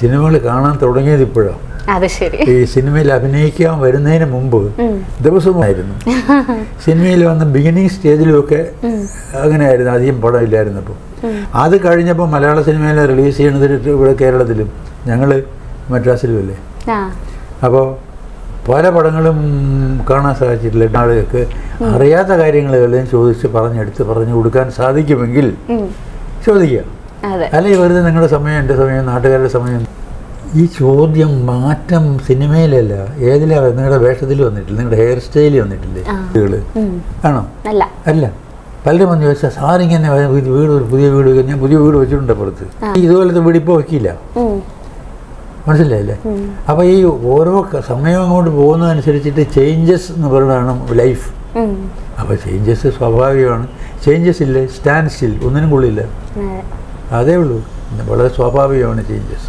സിനിമകൾ കാണാൻ തുടങ്ങിയത് ഇപ്പോഴാണ് അത് ശരി. ഈ സിനിമയിൽ അഭിനയിക്കാൻ വരുന്നതിന് മുമ്പ് ദിവസമായിരുന്നു. സിനിമയിൽ വന്ന ബിഗിനിങ് സ്റ്റേജിലുമൊക്കെ അങ്ങനെയായിരുന്നു അധികം പടം ഇല്ലായിരുന്നപ്പോൾ അത് കഴിഞ്ഞപ്പോൾ മലയാള സിനിമയിൽ റിലീസ് ചെയ്യണത് ഇവിടെ കേരളത്തിലും ഞങ്ങൾ മദ്രാസിലും അല്ലേ അപ്പോൾ പല പടങ്ങളും കാണാൻ സാധിച്ചിട്ടില്ല. ആളുകൾക്ക് അറിയാത്ത കാര്യങ്ങളെല്ലാം ചോദിച്ച് പറഞ്ഞെടുത്ത് പറഞ്ഞു കൊടുക്കാൻ സാധിക്കുമെങ്കിൽ. ചോദിക്കുക അല്ലെങ്കിൽ വെറുതെ നിങ്ങളുടെ സമയം എന്റെ സമയം നാട്ടുകാരുടെ സമയം? ഈ ചോദ്യം മാറ്റം സിനിമയിലല്ല ഏതിലാ നിങ്ങളുടെ വേഷത്തിൽ വന്നിട്ടില്ല നിങ്ങളുടെ ഹെയർ സ്റ്റൈലിൽ വന്നിട്ടില്ലേ? വീട് ആണോ? അല്ല. അല്ല. പലരും വന്ന് ചോദിച്ചാൽ സാറിങ്ങനെ വീട് പുതിയ വീട് ഞാൻ പുതിയ വീട് വെച്ചിട്ടുണ്ട് പുറത്ത് ആ. ഇതുപോലത്തെ വീട് ഇപ്പോൾ വയ്ക്കില്ല മനസ്സിലായില്ലേ. അപ്പോൾ ഈ ഓരോ സമയം അങ്ങോട്ട് പോകുന്നതനുസരിച്ചിട്ട് ചേഞ്ചസ് എന്ന് പറയുന്നതാണ് ലൈഫ്. അപ്പോൾ ചേഞ്ചസ് സ്വാഭാവികമാണ്. ചേഞ്ചസ് ഇല്ല? സ്റ്റാൻഡ് സ്റ്റിൽ ഒന്നിനും കൊള്ളില്ല. അതേ ഉള്ളൂ. വളരെ സ്വാഭാവികമാണ് ചേഞ്ചസ്